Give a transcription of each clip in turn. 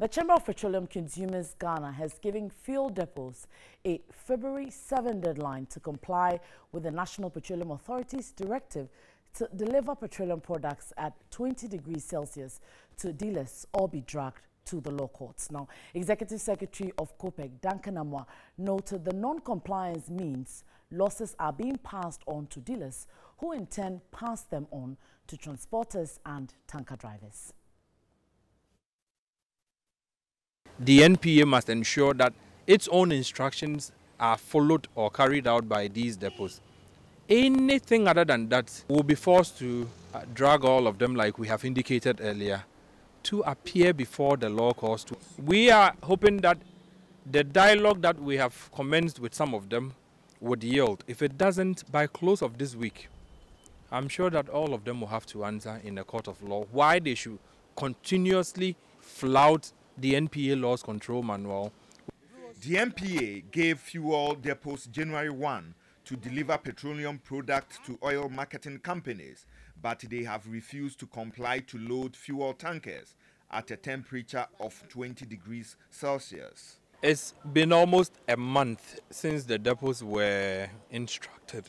The Chamber of Petroleum Consumers Ghana has given fuel depots a February 7 deadline to comply with the National Petroleum Authority's directive to deliver petroleum products at 20 degrees Celsius to dealers or be dragged to the law courts. Now, Executive Secretary of COPEC, Duncan Amoah, noted the non-compliance means losses are being passed on to dealers who in turn pass them on to transporters and tanker drivers. The NPA must ensure that its own instructions are followed or carried out by these depots. Anything other than that will be forced to uh, drag all of them, like we have indicated earlier, to appear before the law courts. We are hoping that the dialogue that we have commenced with some of them would yield. If it doesn't, by close of this week, I'm sure that all of them will have to answer in the court of law why they should continuously flout the NPA Loss Control Manual. The NPA gave fuel depots January 1 to deliver petroleum products to oil marketing companies, but they have refused to comply to load fuel tankers at a temperature of 20 degrees Celsius. It's been almost a month since the depots were instructed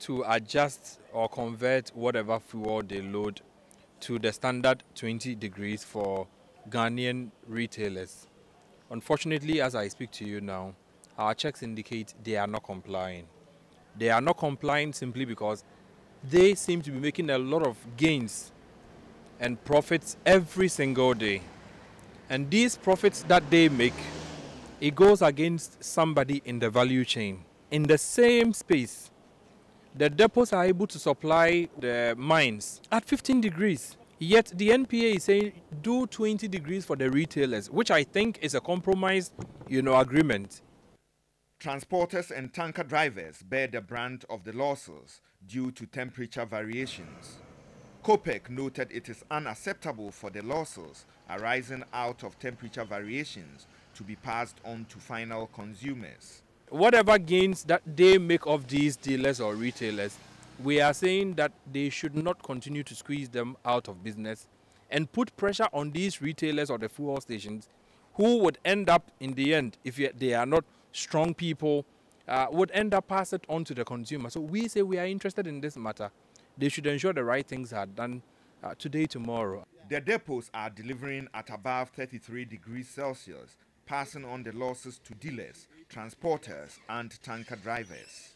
to adjust or convert whatever fuel they load to the standard 20 degrees for Ghanaian retailers. Unfortunately, as I speak to you now, our checks indicate they are not complying. They are not complying simply because they seem to be making a lot of gains and profits every single day. And these profits that they make, it goes against somebody in the value chain. In the same space, the depots are able to supply the mines at 15 degrees. Yet the NPA is saying do 20 degrees for the retailers, which I think is a compromise, you know, agreement. Transporters and tanker drivers bear the brunt of the losses due to temperature variations. COPEC noted it is unacceptable for the losses arising out of temperature variations to be passed on to final consumers. Whatever gains that they make of these dealers or retailers, we are saying that they should not continue to squeeze them out of business and put pressure on these retailers or the fuel stations who would end up in the end, if they are not strong people, uh, would end up pass it on to the consumer. So we say we are interested in this matter. They should ensure the right things are done uh, today, tomorrow. The depots are delivering at above 33 degrees Celsius, passing on the losses to dealers, transporters, and tanker drivers.